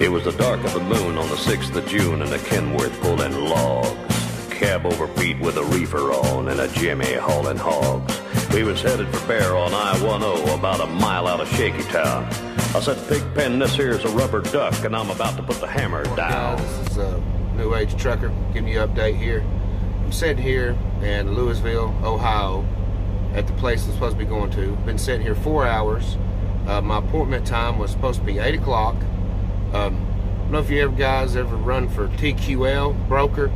It was the dark of the moon on the 6th of June and a Kenworth pulling logs. Cab over Pete with a reefer on and a Jimmy hauling hogs. We was headed for Bear on I-10 about a mile out of Shaky Town. I said, Pigpen, this here's a rubber duck and I'm about to put the hammer down. This is a New Age Trucker giving you an update here. I'm sitting here in Louisville, Ohio at the place I'm supposed to be going to. Been sitting here four hours. Uh, my appointment time was supposed to be 8 o'clock. Um, I don't know if you ever guys ever run for TQL broker,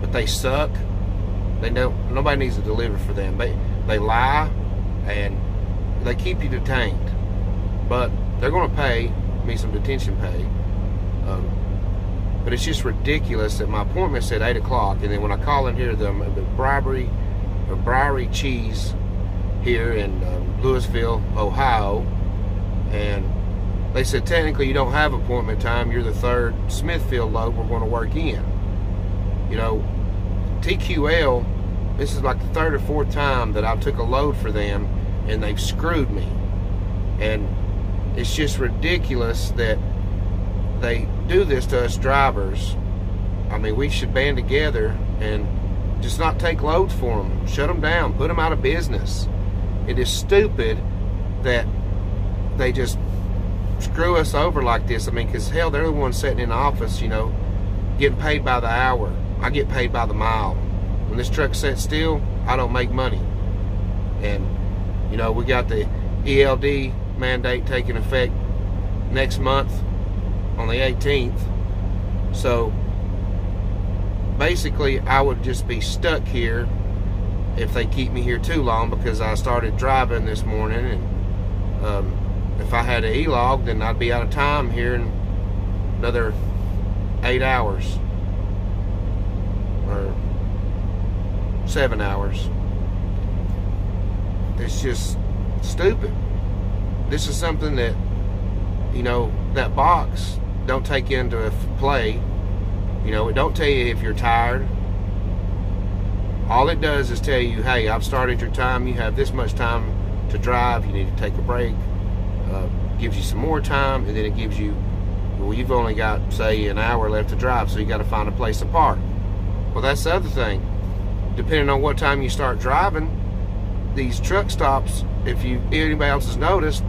but they suck. They don't. Nobody needs to deliver for them. They they lie and they keep you detained, but they're going to pay me some detention pay. Um, but it's just ridiculous that my appointment said eight o'clock, and then when I call in here, the, the bribery, or bribery cheese here in um, Louisville, Ohio, and they said technically you don't have appointment time. You're the third Smithfield load we're going to work in. You know, TQL, this is like the third or fourth time that I took a load for them and they've screwed me. And it's just ridiculous that they do this to us drivers. I mean, we should band together and just not take loads for them. Shut them down. Put them out of business. It is stupid that they just screw us over like this. I mean, because hell, they're the ones sitting in the office, you know, getting paid by the hour. I get paid by the mile. When this truck sits still, I don't make money. And, you know, we got the ELD mandate taking effect next month on the 18th. So, basically, I would just be stuck here if they keep me here too long because I started driving this morning and um, if I had an e-log, then I'd be out of time here in another eight hours or seven hours. It's just stupid. This is something that, you know, that box don't take into play. You know, it don't tell you if you're tired. All it does is tell you, hey, I've started your time. You have this much time to drive. You need to take a break uh, gives you some more time, and then it gives you, well, you've only got, say, an hour left to drive, so you got to find a place to park. Well, that's the other thing. Depending on what time you start driving, these truck stops, if you anybody else has noticed,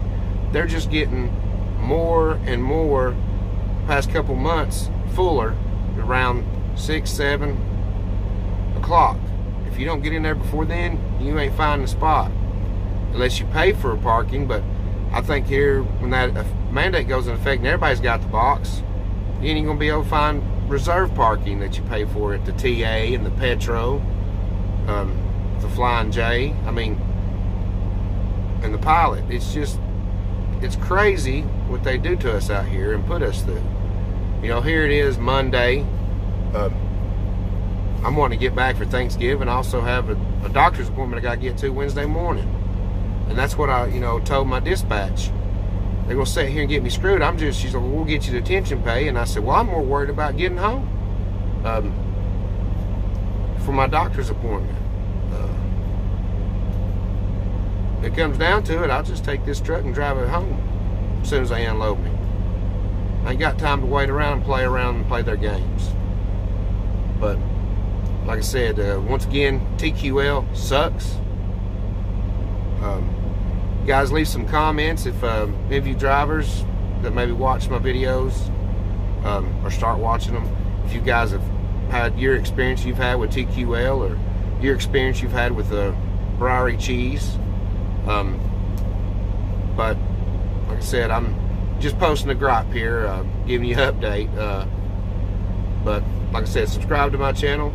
they're just getting more and more past couple months fuller around six, seven o'clock. If you don't get in there before then, you ain't finding a spot unless you pay for a parking. But I think here, when that mandate goes in effect and everybody's got the box, you ain't going to be able to find reserve parking that you pay for at the TA and the Petro, um, the Flying J. I mean, and the pilot. It's just, it's crazy what they do to us out here and put us through. You know, here it is Monday. Uh, I'm wanting to get back for Thanksgiving. I also have a, a doctor's appointment I got to get to Wednesday morning. And that's what I, you know, told my dispatch. They're gonna sit here and get me screwed. I'm just, she's like, well, we'll get you detention pay. And I said, well, I'm more worried about getting home um, for my doctor's appointment. Uh, it comes down to it, I'll just take this truck and drive it home as soon as they unload me. I ain't got time to wait around and play around and play their games. But like I said, uh, once again, TQL sucks. Um, guys, leave some comments if um, any of you drivers that maybe watch my videos um, or start watching them, if you guys have had your experience you've had with TQL or your experience you've had with the uh, Briary cheese. Um, but like I said, I'm just posting a gripe here, uh, giving you an update. Uh, but like I said, subscribe to my channel,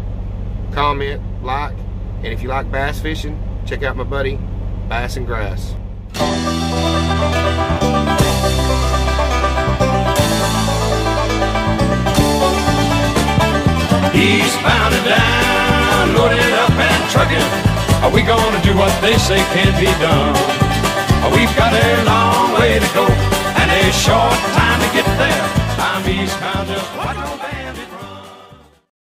comment, like, and if you like bass fishing, check out my buddy Bass and Grass. Eastbound and down, loaded up and trucking. Are we gonna do what they say can't be done?